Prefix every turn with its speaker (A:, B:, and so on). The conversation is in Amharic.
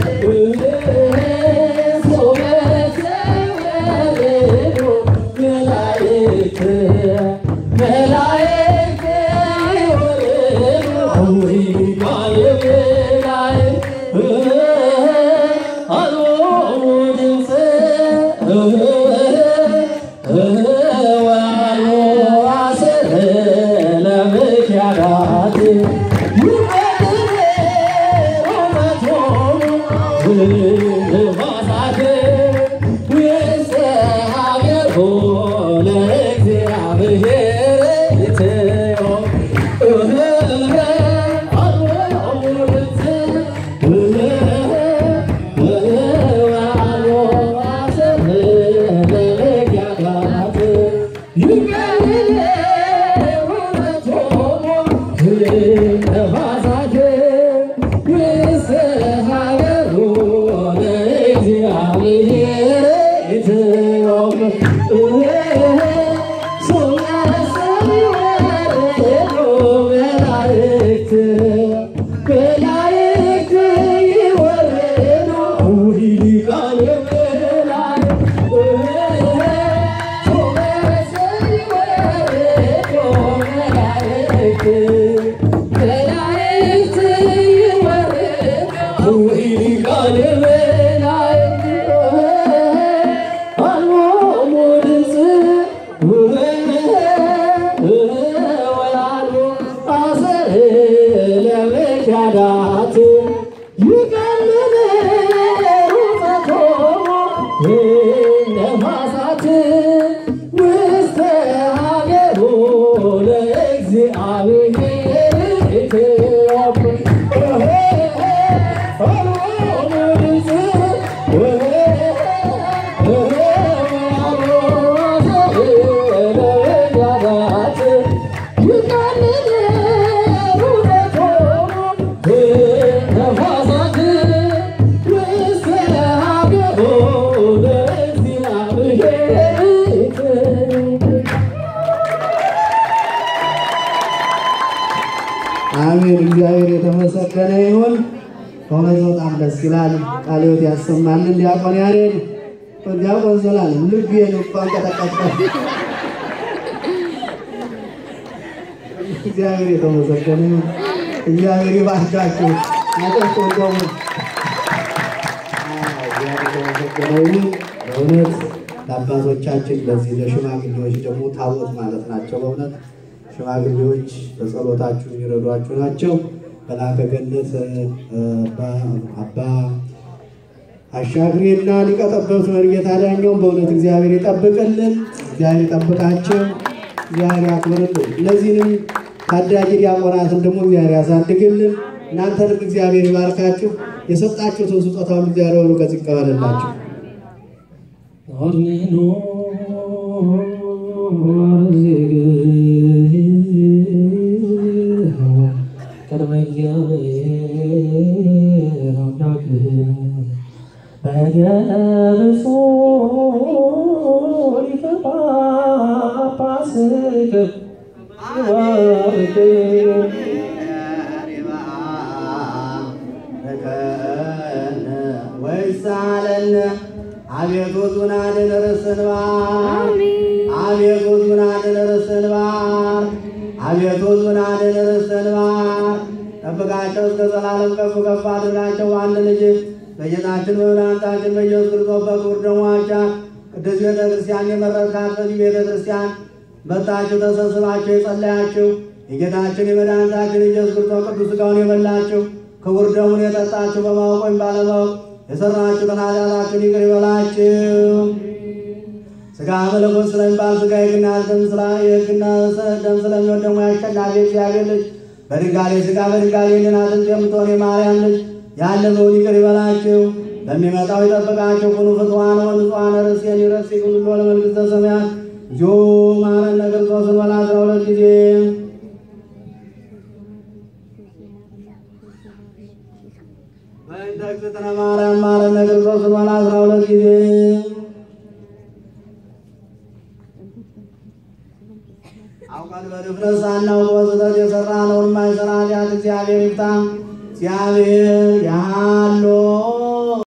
A: Yeah. Hare Good. አሜን። እግዚአብሔር የተመሰገነ ይሁን። በእውነት በጣም ደስ ይላል። ቃለ ሕይወት ያሰማልን። ዲያቆን ያሬድ ዲያቆን ዘላለም ልብ የልባን ቀጠቀጠ። እግዚአብሔር የተመሰገነ ይሁን። እግዚአብሔር ይባርካችሁ።
B: አጠርቶ ቆሙ። በእውነት ለአባቶቻችን ለዚህ ለሽማግሌዎች ደግሞ ታቦት ማለት ናቸው በእውነት ሽማግሌዎች በጸሎታችሁ የሚረዷችሁ ናቸው። መላከ ገነት አባ አሻግሬና ሊቀ ጠበብት መርጌታ ዳኛውን በእውነት እግዚአብሔር ይጠብቅልን፣ እግዚአብሔር ይጠብቃቸው፣ እግዚአብሔር ያክብርልን። እነዚህንም ታዳጊ ዲያቆናትን ደግሞ እግዚአብሔር ያሳድግልን። እናንተንም እግዚአብሔር ይባርካችሁ። የሰጣችሁትን ስጦታ ሁሉ እግዚአብሔር ሆኖ ከዚህ ይቀበልላችሁ።
A: ቅድመ እግዚአብሔር አምላክህ በገብሶ ሊቀ ጳጳስህ ይባርክ
B: ወይሳለነ አቤቱ ዙናድን ርስን ባር አቤቱ ዙናድን ርስን ባር አቤቱ ዙናድን ርስን ባር ጠብቃቸው እስከ ዘላለም ከፍ ከፍ አድርጋቸው አንድ ልጅ በጌታችን በመድኃኒታችን በኢየሱስ ክርስቶስ በክቡር ደሙ ዋጃት ቅዱስ ቤተ ክርስቲያን የመረጥካት በዚህ ቤተ ክርስቲያን መጣችሁ ተሰብስባችሁ የጸለያችሁ የጌታችን የመድኃኒታችን ኢየሱስ ክርስቶስ ቅዱስ ሥጋውን የበላችሁ ክቡር ደሙን የጠጣችሁ በማወቅ ወይም ባለማወቅ የሰራችሁትን ኃጢአታችሁን ይቅር ይበላችሁ። ሥጋ መለኮት ስለሚባል ሥጋ የግና ደም ስላ የግና ደም ስለሚወድ ደግሞ ያሸናፊ እግዚአብሔር ልጅ በድንጋሌ ሥጋ በድንጋሌ አጥንት የምትሆን የማርያም ልጅ ያለፈውን ይቅር ይበላችሁ። በሚመጣው ይጠብቃችሁ። ኩኑ ፍትዋን ወንጹሐነ ርእሴን ይረሴክሙ ሁሉ ለመንግሥተ ሰማያት እግዚኦ መሐረነ ክርስቶስን በላ አስራ ሁለት ጊዜ በእንተ እግዝእትነ ማርያም መሐረነ ክርስቶስን በላ አስራ ሁለት ጊዜ አውቀን በድፍረት ሳናውቅ በስህተት የሠራነውን የማይሠራ ኃጢአት እግዚአብሔር ይፍታ። እግዚአብሔር ያሎ